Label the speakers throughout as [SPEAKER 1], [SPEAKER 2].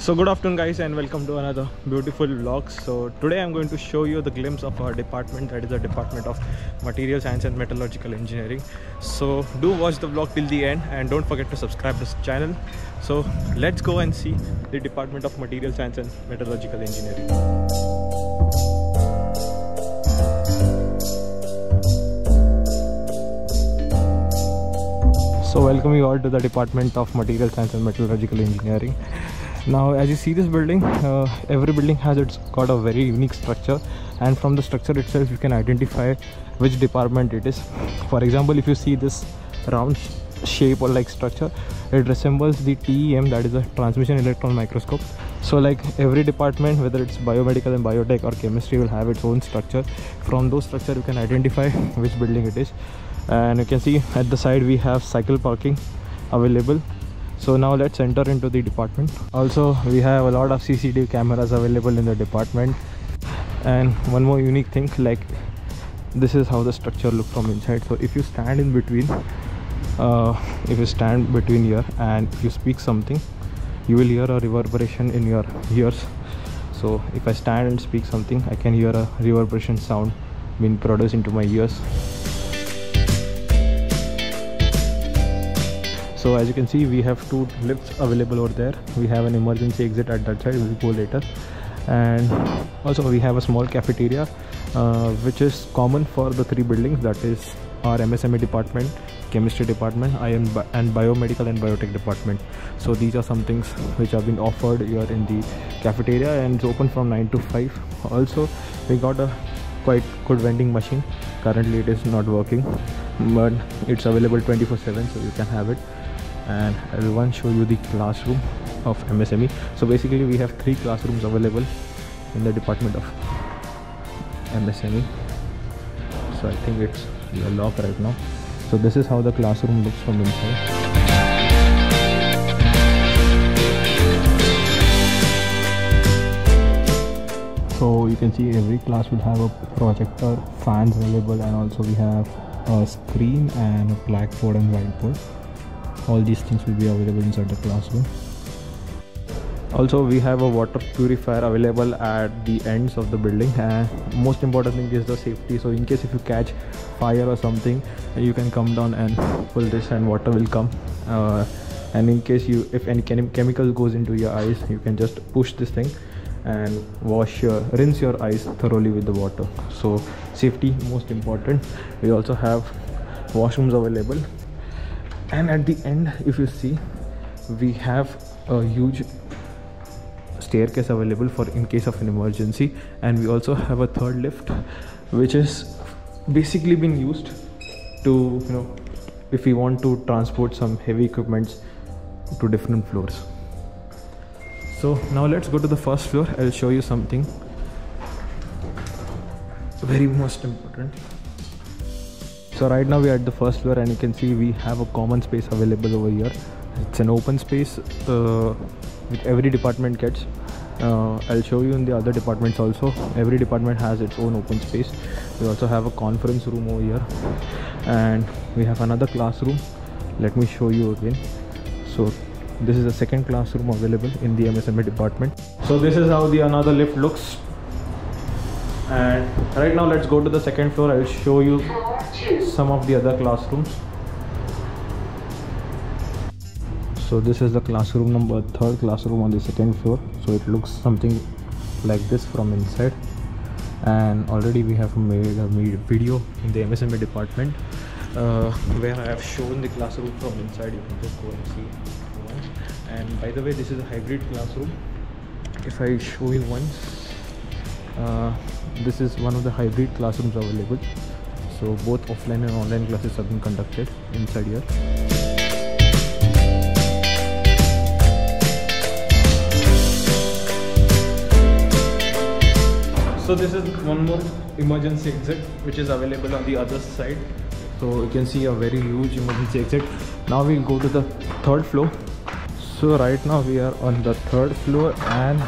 [SPEAKER 1] so good afternoon guys and welcome to another beautiful vlog. So today i'm going to show you the glimpse of our department that is the department of material science and metallurgical engineering. So do watch the vlog till the end and don't forget to subscribe to this channel. So let's go and see the department of material science and metallurgical engineering. So welcome you all to the department of material science and metallurgical engineering now as you see this building uh, every building has its got a very unique structure. And from the structure itself you can identify which department it is. For example if you see this round shape or like structure it resembles the TEM that is a transmission electron microscope. So like every department whether it's biomedical and biotech or chemistry will have its own structure. From those structure you can identify which building it is. And you can see at the side we have cycle parking available so now let's enter into the department. Also we have a lot of cctv cameras available in the department. And one more unique thing like this is how the structure looks from inside. So if you stand in between uh, if you stand between here and you speak something you will hear a reverberation in your ears. So if i stand and speak something i can hear a reverberation sound being produced into my ears so as you can see we have two lifts available over there. We have an emergency exit at that side. We'll go later. And also we have a small cafeteria uh, which is common for the three buildings. That is our msme department chemistry department and biomedical and biotech department. So these are some things which have been offered here in the cafeteria and it's open from 9 to 5 also we got a quite good vending machine. Currently it is not working but it's available 24 7 so you can have it and I will one show you the classroom of MSME. So basically we have three classrooms available in the department of MSME. So I think it's locked right now. So this is how the classroom looks from inside. So you can see every class will have a projector, fans available and also we have a screen and a blackboard and whiteboard all these things will be available inside the classroom. Also we have a water purifier available at the ends of the building. And most important thing is the safety. So in case if you catch fire or something you can come down and pull this and water will come. Uh, and in case you if any chem chemical goes into your eyes you can just push this thing and wash your rinse your eyes thoroughly with the water. So safety most important. We also have washrooms available and at the end if you see we have a huge staircase available for in case of an emergency. And we also have a third lift which is basically been used to you know if we want to transport some heavy equipments to different floors. So now let's go to the first floor. I'll show you something very most important so right now we are at the first floor and you can see we have a common space available over here. It's an open space uh, which every department gets uh, I'll show you in the other departments also. Every department has its own open space. We also have a conference room over here. And we have another classroom. Let me show you again. So this is the second classroom available in the MSME department. So this is how the another lift looks and right now let's go to the second floor. I'll show you some of the other classrooms. So this is the classroom number third classroom on the second floor. So it looks something like this from inside. And already we have made a video in the MSME department uh, where I have shown the classroom from inside. You can just go and see and by the way this is a hybrid classroom. If I show you once uh, this is one of the hybrid classrooms available. So both offline and online classes have been conducted inside here. So this is one more emergency exit which is available on the other side. So you can see a very huge emergency exit. Now we'll go to the third floor. So right now we are on the third floor and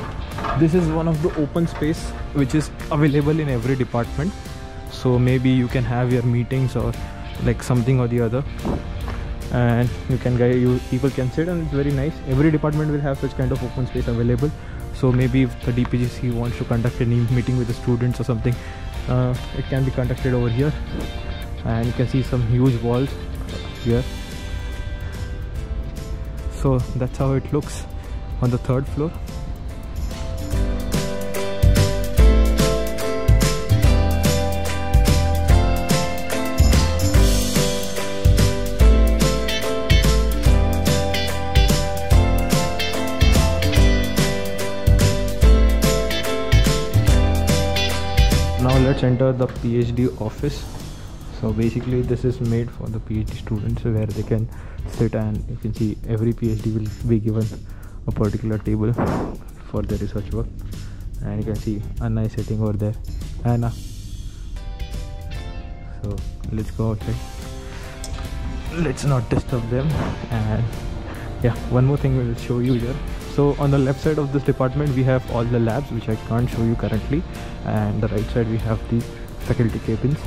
[SPEAKER 1] this is one of the open space which is available in every department. So maybe you can have your meetings or like something or the other. And you can you people can sit and it's very nice. Every department will have such kind of open space available. So maybe if the dpgc wants to conduct any meeting with the students or something uh, it can be conducted over here. And you can see some huge walls here. So that's how it looks on the third floor let's enter the phd office. So basically this is made for the phd students where they can sit and you can see every phd will be given a particular table for their research work. And you can see a nice setting over there. Anna. So let's go outside. Let's not disturb them. And yeah one more thing we'll show you here so on the left side of this department we have all the labs which i can't show you currently. And the right side we have the faculty cabins.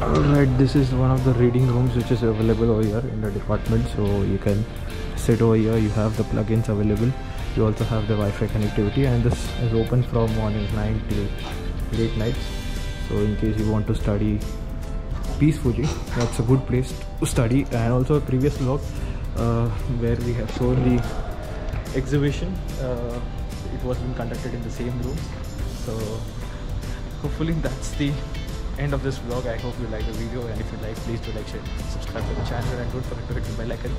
[SPEAKER 1] Alright, this is one of the reading rooms which is available over here in the department. So you can sit over here. You have the plugins available. You also have the Wi-Fi connectivity. And this is open from morning 9 till late nights. So in case you want to study peacefully that's a good place to study. And also a previous vlog uh, where we have shown the exhibition. Uh, it was being conducted in the same room. So hopefully that's the end of this vlog. I hope you like the video and if you like please do like share subscribe to the channel and don't forget to hit the bell icon.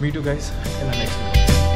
[SPEAKER 1] Meet you guys in the next video